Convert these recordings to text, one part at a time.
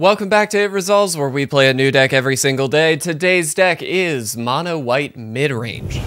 Welcome back to It Resolves, where we play a new deck every single day. Today's deck is Mono White Midrange.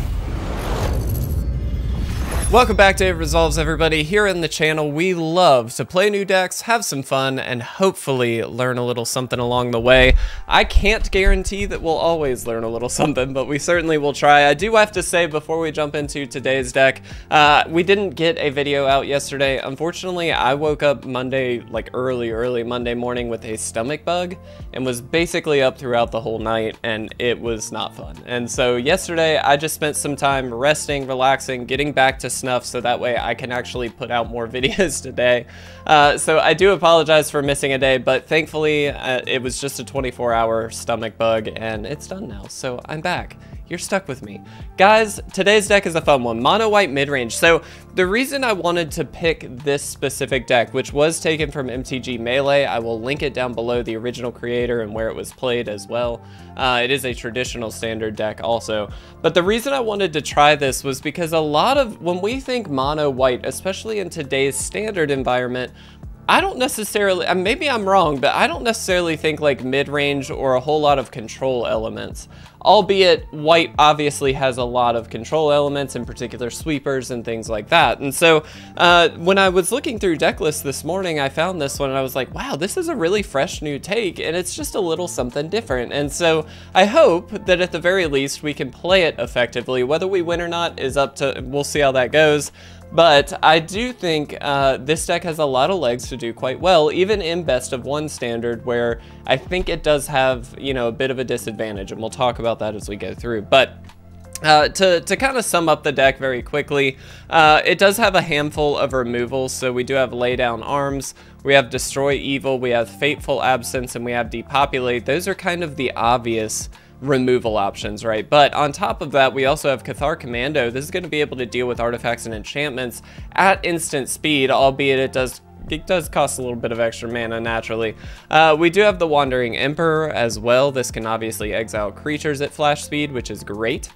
Welcome back to It Resolves, everybody. Here in the channel, we love to play new decks, have some fun, and hopefully learn a little something along the way. I can't guarantee that we'll always learn a little something, but we certainly will try. I do have to say, before we jump into today's deck, uh, we didn't get a video out yesterday. Unfortunately, I woke up Monday, like early, early Monday morning with a stomach bug and was basically up throughout the whole night, and it was not fun. And so yesterday, I just spent some time resting, relaxing, getting back to snuff so that way I can actually put out more videos today. Uh, so I do apologize for missing a day, but thankfully uh, it was just a 24 hour stomach bug and it's done now. So I'm back you're stuck with me. Guys, today's deck is a fun one, Mono White Midrange. So the reason I wanted to pick this specific deck, which was taken from MTG Melee, I will link it down below the original creator and where it was played as well. Uh, it is a traditional standard deck also. But the reason I wanted to try this was because a lot of, when we think Mono White, especially in today's standard environment, I don't necessarily, uh, maybe I'm wrong, but I don't necessarily think like mid-range or a whole lot of control elements. Albeit, white obviously has a lot of control elements, in particular sweepers and things like that. And so, uh, when I was looking through deck lists this morning, I found this one and I was like, wow, this is a really fresh new take, and it's just a little something different. And so, I hope that at the very least we can play it effectively. Whether we win or not is up to, we'll see how that goes. But I do think uh, this deck has a lot of legs to do quite well, even in best of one standard, where I think it does have, you know, a bit of a disadvantage, and we'll talk about that as we go through. But uh, to, to kind of sum up the deck very quickly, uh, it does have a handful of removals. So we do have Lay Down Arms, we have Destroy Evil, we have Fateful Absence, and we have Depopulate. Those are kind of the obvious removal options, right? But on top of that, we also have Cathar Commando. This is going to be able to deal with artifacts and enchantments at instant speed, albeit it does it does cost a little bit of extra mana naturally. Uh, we do have the Wandering Emperor as well. This can obviously exile creatures at flash speed, which is great.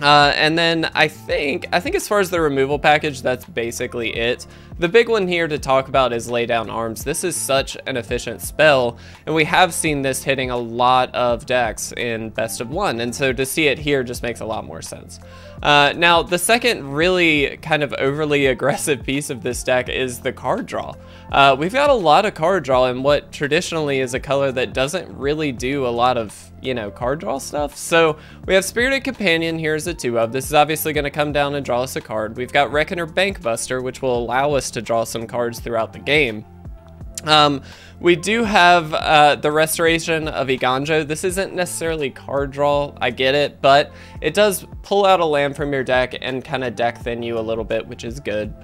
Uh, and then I think, I think as far as the removal package, that's basically it. The big one here to talk about is Lay Down Arms. This is such an efficient spell, and we have seen this hitting a lot of decks in Best of One, and so to see it here just makes a lot more sense. Uh, now, the second really kind of overly aggressive piece of this deck is the card draw. Uh, we've got a lot of card draw in what traditionally is a color that doesn't really do a lot of, you know, card draw stuff. So we have Spirited Companion here as a 2 of. This is obviously going to come down and draw us a card. We've got Reckoner Bankbuster, which will allow us to draw some cards throughout the game. Um, we do have uh, the restoration of Eiganjo. This isn't necessarily card draw, I get it, but it does pull out a land from your deck and kind of deck thin you a little bit, which is good.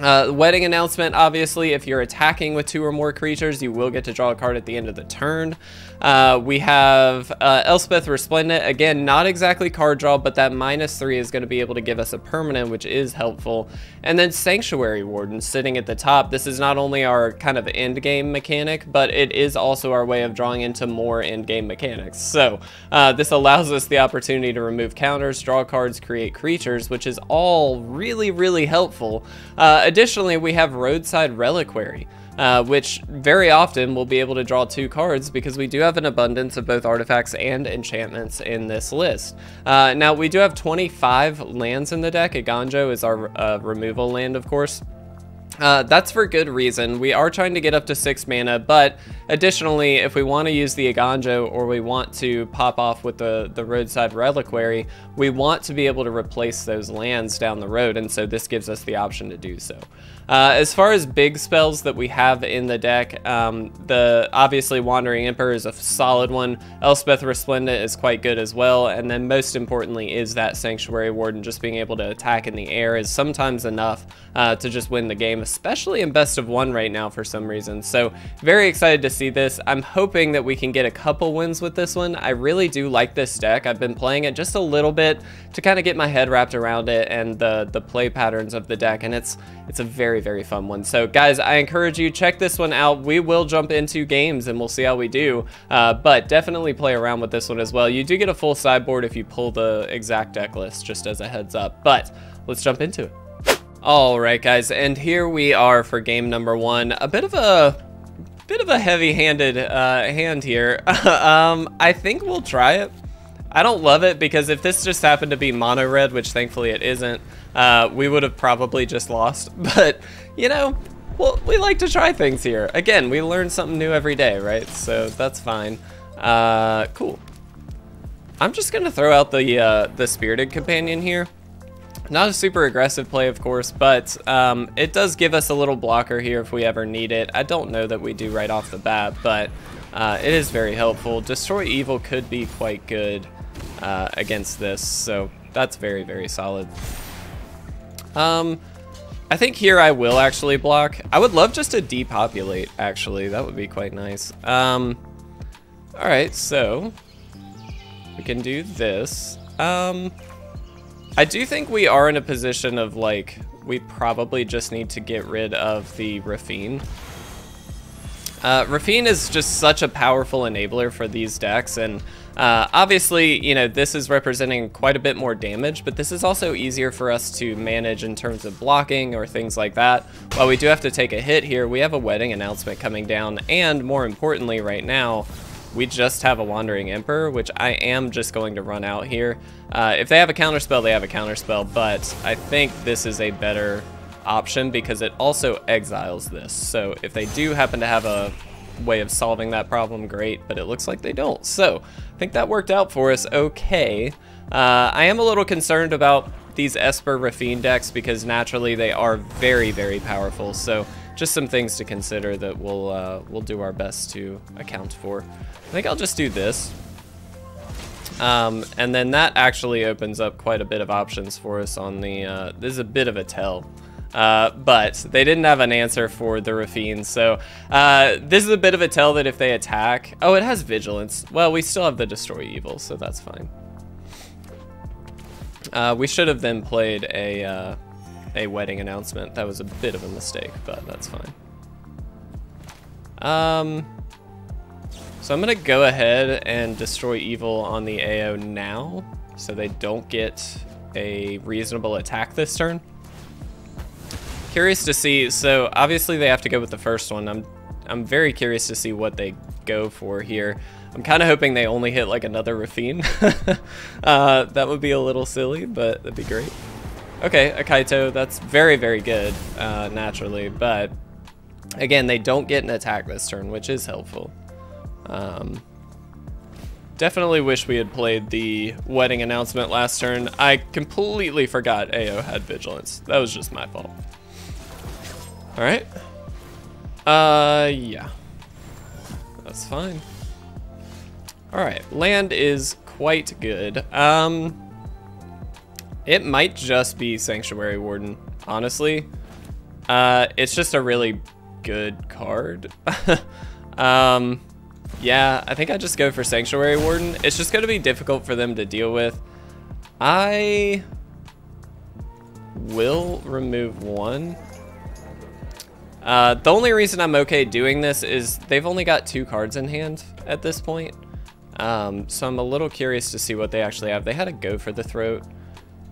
Uh, wedding announcement, obviously, if you're attacking with two or more creatures, you will get to draw a card at the end of the turn. Uh, we have uh, Elspeth Resplendent. Again, not exactly card draw, but that minus three is going to be able to give us a permanent, which is helpful. And then Sanctuary Warden sitting at the top. This is not only our kind of end game mechanic, but it is also our way of drawing into more end game mechanics. So uh, this allows us the opportunity to remove counters, draw cards, create creatures, which is all really, really helpful. Additionally, we have Roadside Reliquary. Uh, which very often we'll be able to draw two cards because we do have an abundance of both artifacts and enchantments in this list. Uh, now, we do have 25 lands in the deck. Eiganjo is our uh, removal land, of course. Uh, that's for good reason. We are trying to get up to 6 mana, but additionally, if we want to use the Eiganjo or we want to pop off with the, the Roadside Reliquary, we want to be able to replace those lands down the road, and so this gives us the option to do so. Uh, as far as big spells that we have in the deck, um, the obviously Wandering Emperor is a solid one. Elspeth Resplendent is quite good as well, and then most importantly is that Sanctuary Warden. Just being able to attack in the air is sometimes enough uh, to just win the game, especially in best of one right now for some reason. So very excited to see this. I'm hoping that we can get a couple wins with this one. I really do like this deck. I've been playing it just a little bit to kind of get my head wrapped around it and the the play patterns of the deck, and it's it's a very, very fun one. So guys, I encourage you, check this one out. We will jump into games and we'll see how we do. Uh, but definitely play around with this one as well. You do get a full sideboard if you pull the exact deck list, just as a heads up. But let's jump into it. All right, guys, and here we are for game number one. A bit of a bit of a heavy-handed uh, hand here. um, I think we'll try it. I don't love it because if this just happened to be mono red, which thankfully it isn't, uh, we would have probably just lost. But, you know, well, we like to try things here. Again, we learn something new every day, right? So that's fine. Uh, cool. I'm just gonna throw out the uh, the Spirited Companion here. Not a super aggressive play, of course, but um, it does give us a little blocker here if we ever need it. I don't know that we do right off the bat, but uh, it is very helpful. Destroy Evil could be quite good uh, against this, so that's very, very solid. Um, I think here I will actually block. I would love just to depopulate, actually. That would be quite nice. Um, all right, so we can do this. Um, I do think we are in a position of like, we probably just need to get rid of the Raffine. Uh, Raffine is just such a powerful enabler for these decks, and uh, obviously, you know, this is representing quite a bit more damage, but this is also easier for us to manage in terms of blocking or things like that. While we do have to take a hit here, we have a wedding announcement coming down, and more importantly right now, we just have a Wandering Emperor, which I am just going to run out here. Uh, if they have a counterspell, they have a counterspell, but I think this is a better option because it also exiles this. So if they do happen to have a way of solving that problem, great, but it looks like they don't. So I think that worked out for us okay. Uh, I am a little concerned about these Esper Raffine decks because naturally they are very, very powerful. So just some things to consider that we'll, uh, we'll do our best to account for. I think I'll just do this. Um, and then that actually opens up quite a bit of options for us on the, uh, this is a bit of a tell. Uh, but they didn't have an answer for the Raffine, so uh, this is a bit of a tell that if they attack... Oh, it has Vigilance. Well, we still have the Destroy Evil, so that's fine. Uh, we should have then played a, uh, a wedding announcement. That was a bit of a mistake, but that's fine. Um, so I'm going to go ahead and Destroy Evil on the AO now, so they don't get a reasonable attack this turn. Curious to see, so obviously they have to go with the first one. I'm I'm very curious to see what they go for here. I'm kind of hoping they only hit like another Raffine. uh, that would be a little silly, but that'd be great. Okay, a Kaito, that's very, very good, uh, naturally, but again, they don't get an attack this turn, which is helpful. Um, definitely wish we had played the wedding announcement last turn. I completely forgot AO had Vigilance. That was just my fault. All right. Uh, yeah. That's fine. All right, land is quite good. Um, it might just be Sanctuary Warden, honestly. Uh, it's just a really good card. um, yeah, I think I just go for Sanctuary Warden. It's just going to be difficult for them to deal with. I will remove one. Uh, the only reason I'm okay doing this is they've only got two cards in hand at this point. Um, so I'm a little curious to see what they actually have. They had a go for the throat.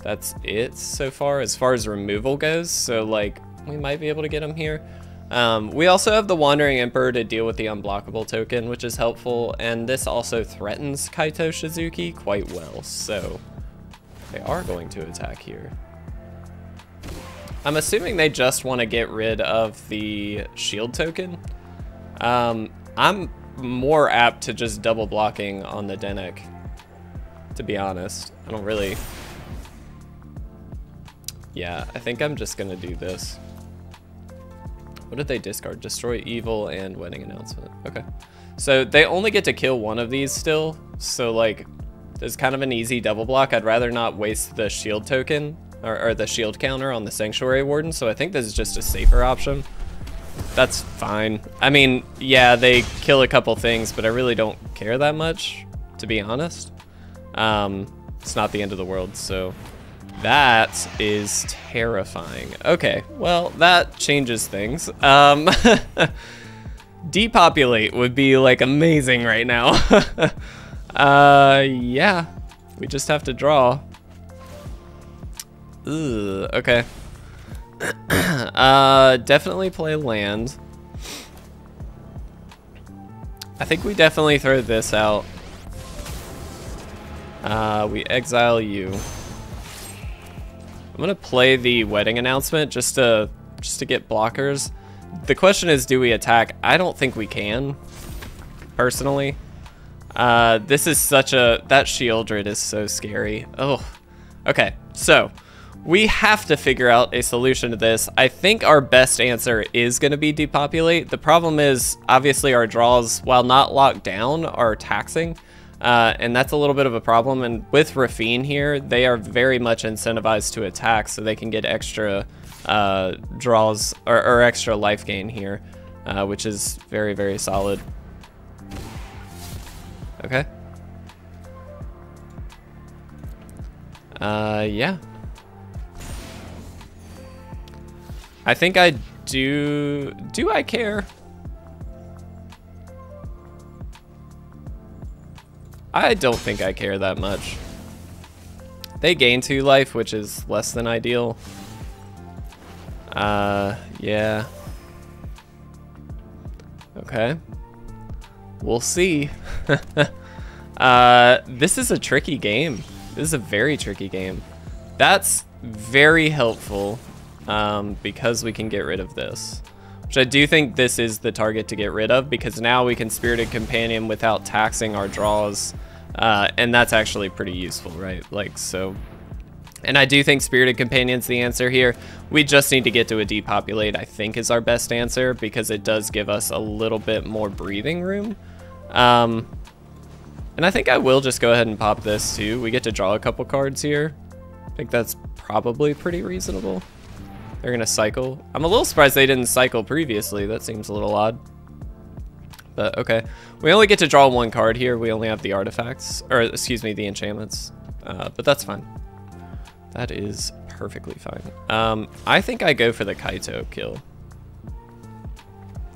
That's it so far as far as removal goes. So like we might be able to get them here. Um, we also have the Wandering Emperor to deal with the unblockable token, which is helpful. And this also threatens Kaito Shizuki quite well. So they are going to attack here. I'm assuming they just want to get rid of the shield token. Um, I'm more apt to just double blocking on the Dennick, to be honest. I don't really... Yeah, I think I'm just going to do this. What did they discard? Destroy Evil and Wedding Announcement. Okay. So they only get to kill one of these still. So like, there's kind of an easy double block. I'd rather not waste the shield token or, or the shield counter on the Sanctuary Warden, so I think this is just a safer option. That's fine. I mean, yeah, they kill a couple things, but I really don't care that much, to be honest. Um, it's not the end of the world, so that is terrifying. Okay, well, that changes things. Um, depopulate would be like amazing right now. uh, yeah, we just have to draw. Ugh, okay. uh, definitely play land. I think we definitely throw this out. Uh, we exile you. I'm gonna play the wedding announcement just to just to get blockers. The question is, do we attack? I don't think we can, personally. Uh, this is such a that Sheoldred is so scary. Oh, okay. So we have to figure out a solution to this. I think our best answer is going to be depopulate. The problem is, obviously, our draws, while not locked down, are taxing. Uh, and that's a little bit of a problem. And with Raffine here, they are very much incentivized to attack so they can get extra uh, draws or, or, extra life gain here, uh, which is very, very solid. Okay. Uh, yeah. I think I do... Do I care? I don't think I care that much. They gain 2 life, which is less than ideal. Uh, yeah. Okay. We'll see. uh, this is a tricky game. This is a very tricky game. That's very helpful um, because we can get rid of this. Which I do think this is the target to get rid of because now we can Spirited Companion without taxing our draws. Uh, and that's actually pretty useful, right? Like, so... And I do think Spirited Companion's the answer here. We just need to get to a depopulate, I think is our best answer because it does give us a little bit more breathing room. Um, and I think I will just go ahead and pop this too. We get to draw a couple cards here. I think that's probably pretty reasonable. They're gonna cycle. I'm a little surprised they didn't cycle previously. That seems a little odd. But okay. We only get to draw one card here. We only have the artifacts, or excuse me, the enchantments. Uh, but that's fine. That is perfectly fine. Um, I think I go for the Kaito kill.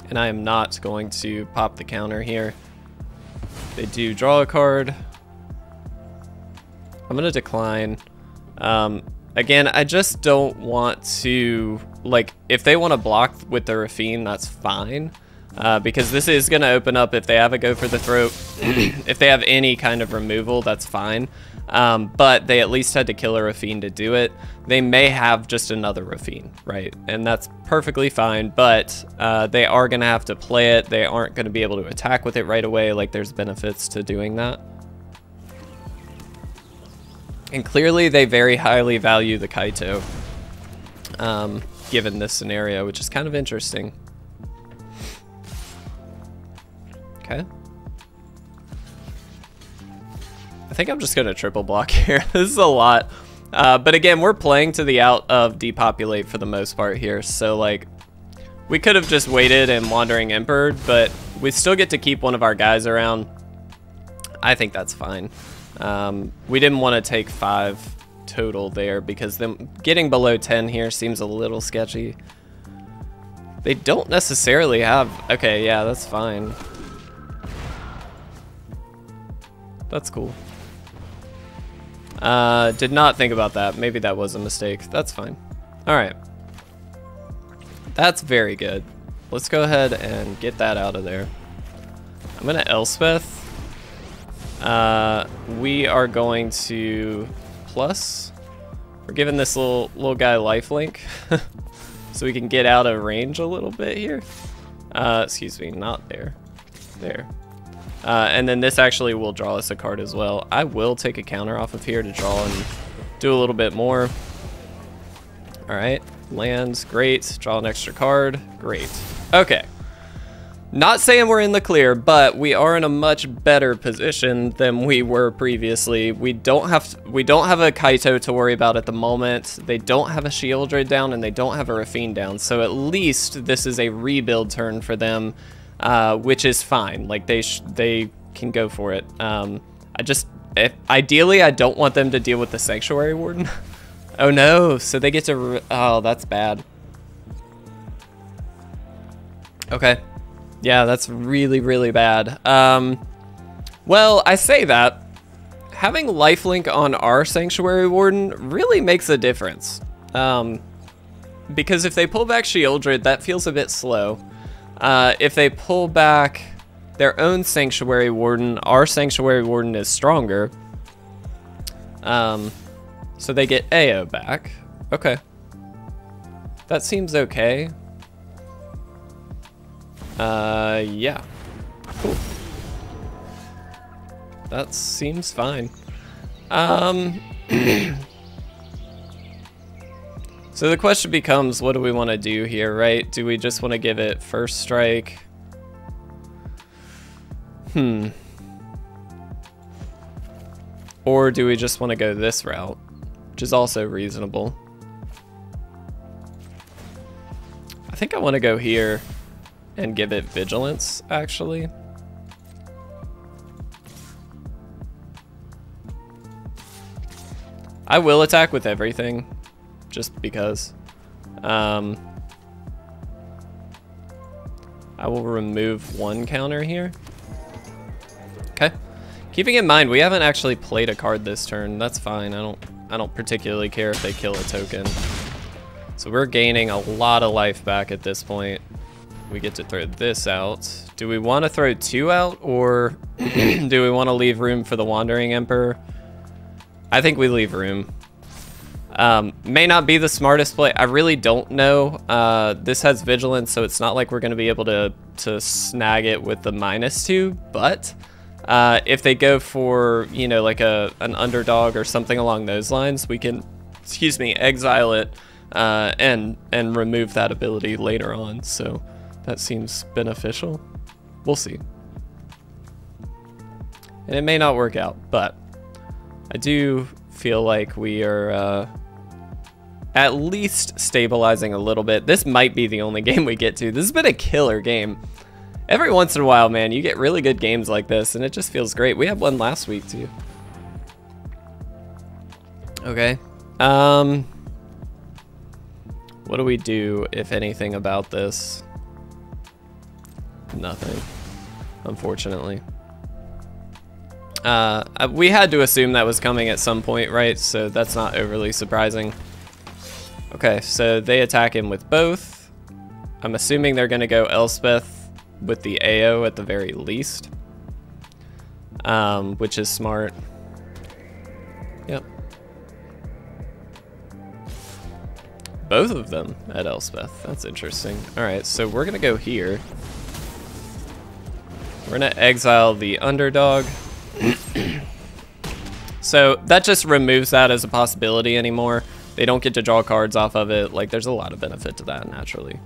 And I am not going to pop the counter here. They do draw a card. I'm going to decline. Um, Again, I just don't want to, like, if they want to block with the Raffine, that's fine. Uh, because this is going to open up if they have a go for the throat. if they have any kind of removal, that's fine. Um, but they at least had to kill a Raffine to do it. They may have just another Raffine, right? And that's perfectly fine, but uh, they are going to have to play it. They aren't going to be able to attack with it right away. Like, there's benefits to doing that. And clearly they very highly value the Kaito, um, given this scenario, which is kind of interesting. Okay. I think I'm just going to triple block here. this is a lot. Uh, but again, we're playing to the out of depopulate for the most part here. So, like, we could have just waited and Wandering Emperor, but we still get to keep one of our guys around. I think that's fine. Um, we didn't want to take five total there because them getting below 10 here seems a little sketchy. They don't necessarily have... Okay, yeah, that's fine. That's cool. Uh, did not think about that. Maybe that was a mistake. That's fine. Alright. That's very good. Let's go ahead and get that out of there. I'm going to Elspeth uh, we are going to plus. We're giving this little little guy lifelink, so we can get out of range a little bit here. Uh, excuse me, not there. There. Uh, and then this actually will draw us a card as well. I will take a counter off of here to draw and do a little bit more. All right, lands, great. Draw an extra card, great. Okay. Not saying we're in the clear, but we are in a much better position than we were previously. We don't have to, we don't have a Kaito to worry about at the moment. They don't have a Sheoldred down, and they don't have a Raffine down. So at least this is a rebuild turn for them, uh, which is fine. Like they they can go for it. Um, I just if, ideally I don't want them to deal with the Sanctuary Warden. oh no! So they get to oh that's bad. Okay. Yeah, that's really, really bad. Um, well, I say that. Having lifelink on our Sanctuary Warden really makes a difference. Um, because if they pull back Sheoldred, that feels a bit slow. Uh, if they pull back their own Sanctuary Warden. Our Sanctuary Warden is stronger. Um, so they get AO back. Okay. That seems okay. Uh, yeah. Cool. That seems fine. Um, so the question becomes, what do we want to do here, right? Do we just want to give it first strike? Hmm. Or do we just want to go this route, which is also reasonable? I think I want to go here and give it vigilance, actually. I will attack with everything, just because. Um, I will remove one counter here. Okay. Keeping in mind, we haven't actually played a card this turn. That's fine. I don't I don't particularly care if they kill a token. So we're gaining a lot of life back at this point. We get to throw this out. Do we want to throw two out or do we want to leave room for the Wandering Emperor? I think we leave room. Um, may not be the smartest play. I really don't know. Uh, this has vigilance, so it's not like we're going to be able to, to snag it with the minus two, but uh, if they go for, you know, like a an underdog or something along those lines, we can, excuse me, exile it uh, and, and remove that ability later on. So that seems beneficial. We'll see. And it may not work out, but I do feel like we are uh, at least stabilizing a little bit. This might be the only game we get to. This has been a killer game. Every once in a while, man, you get really good games like this, and it just feels great. We had one last week, too. Okay. Um, what do we do, if anything, about this? Nothing, unfortunately. Uh, we had to assume that was coming at some point, right? So that's not overly surprising. Okay, so they attack him with both. I'm assuming they're going to go Elspeth with the AO at the very least. Um, which is smart. Yep. Both of them at Elspeth. That's interesting. Alright, so we're going to go here. We're to exile the underdog. so that just removes that as a possibility anymore. They don't get to draw cards off of it. Like, there's a lot of benefit to that, naturally.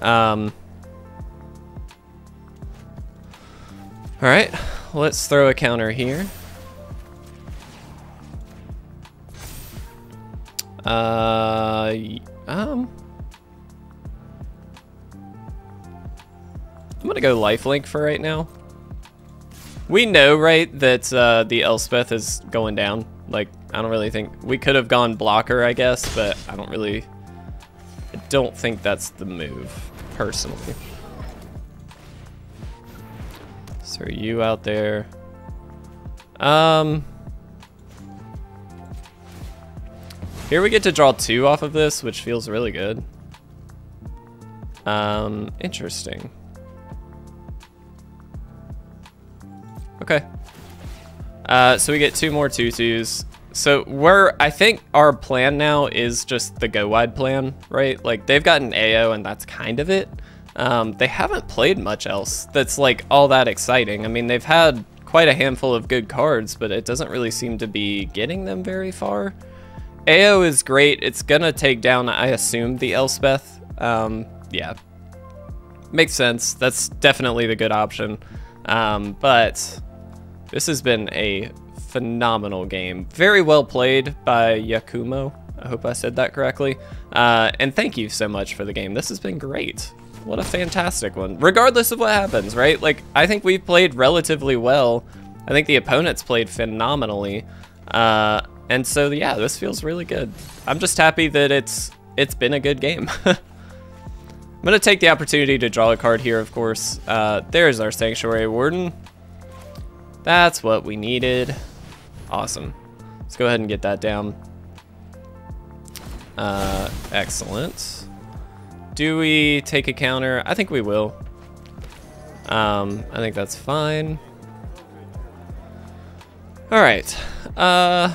Um, all right, let's throw a counter here. Uh, um, I'm gonna go lifelink for right now. We know, right, that uh, the Elspeth is going down. Like, I don't really think... We could have gone blocker, I guess, but I don't really... I don't think that's the move, personally. So you out there? Um... Here we get to draw two off of this, which feels really good. Um, interesting. Okay. Uh, so we get two more tutus. So we're, I think our plan now is just the go wide plan, right? Like they've got an AO and that's kind of it. Um, they haven't played much else that's like all that exciting. I mean, they've had quite a handful of good cards, but it doesn't really seem to be getting them very far. AO is great. It's gonna take down, I assume, the Elspeth. Um, yeah, makes sense. That's definitely the good option. Um, but this has been a phenomenal game. Very well played by Yakumo. I hope I said that correctly. Uh, and thank you so much for the game. This has been great. What a fantastic one. Regardless of what happens, right? Like, I think we've played relatively well. I think the opponents played phenomenally. Uh, and so, yeah, this feels really good. I'm just happy that it's it's been a good game. I'm going to take the opportunity to draw a card here, of course. Uh, there's our Sanctuary Warden. That's what we needed. Awesome. Let's go ahead and get that down. Uh, excellent. Do we take a counter? I think we will. Um, I think that's fine. All right. Uh,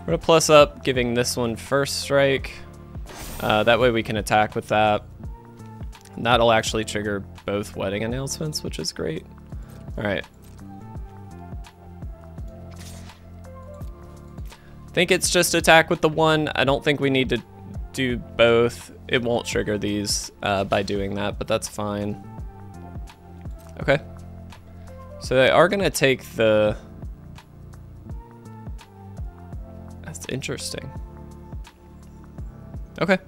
we're gonna plus up, giving this one first strike. Uh, that way we can attack with that. And that'll actually trigger both wedding announcements, which is great. All right. think it's just attack with the one. I don't think we need to do both. It won't trigger these uh, by doing that, but that's fine. Okay. So they are going to take the... That's interesting. Okay.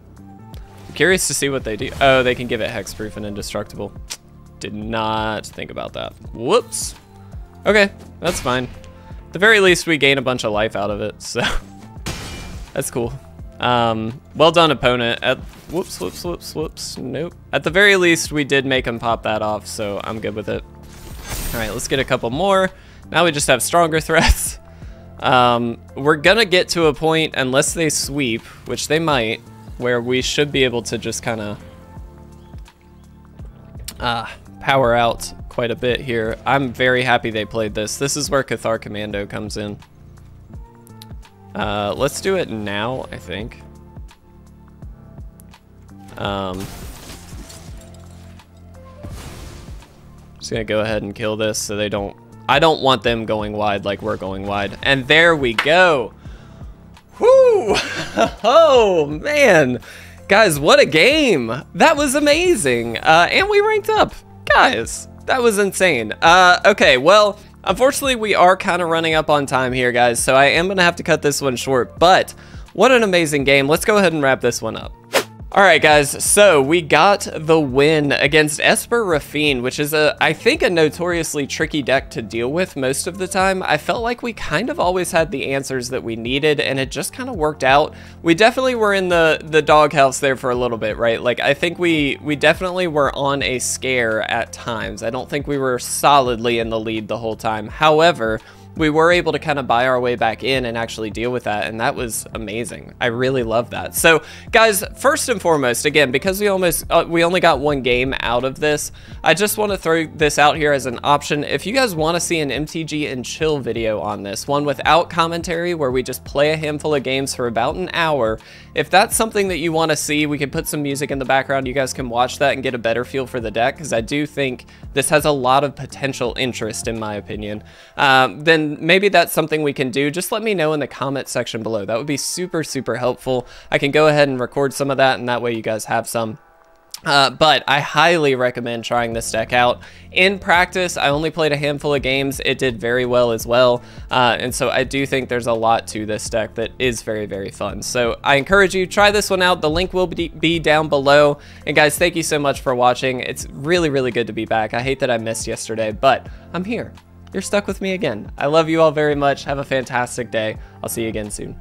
I'm curious to see what they do. Oh, they can give it hexproof and indestructible. Did not think about that. Whoops. Okay, that's fine. At the very least, we gain a bunch of life out of it, so that's cool. Um, well done, opponent. At whoops, whoops, whoops, whoops. Nope. At the very least, we did make him pop that off, so I'm good with it. All right, let's get a couple more. Now we just have stronger threats. Um, we're gonna get to a point, unless they sweep, which they might, where we should be able to just kind of uh, power out quite a bit here. I'm very happy they played this. This is where Cathar Commando comes in. Uh, let's do it now, I think. Um, just gonna go ahead and kill this so they don't... I don't want them going wide like we're going wide. And there we go. Whoo! oh, man. Guys, what a game. That was amazing. Uh, and we ranked up. Guys, that was insane. Uh, okay, well, unfortunately, we are kind of running up on time here, guys, so I am going to have to cut this one short, but what an amazing game. Let's go ahead and wrap this one up. All right, guys, so we got the win against Esper Raffine, which is, a, I think, a notoriously tricky deck to deal with most of the time. I felt like we kind of always had the answers that we needed, and it just kind of worked out. We definitely were in the, the doghouse there for a little bit, right? Like, I think we, we definitely were on a scare at times. I don't think we were solidly in the lead the whole time. However, we were able to kind of buy our way back in and actually deal with that and that was amazing. I really love that. So guys first and foremost again because we almost uh, we only got one game out of this i just want to throw this out here as an option. If you guys want to see an mtg and chill video on this one without commentary where we just play a handful of games for about an hour if that's something that you want to see we can put some music in the background you guys can watch that and get a better feel for the deck because i do think this has a lot of potential interest in my opinion um, then maybe that's something we can do. Just let me know in the comment section below. That would be super, super helpful. I can go ahead and record some of that, and that way you guys have some. Uh, but I highly recommend trying this deck out. In practice, I only played a handful of games. It did very well as well. Uh, and so I do think there's a lot to this deck that is very, very fun. So I encourage you, try this one out. The link will be, be down below. And guys, thank you so much for watching. It's really, really good to be back. I hate that I missed yesterday, but I'm here you're stuck with me again. I love you all very much. Have a fantastic day. I'll see you again soon.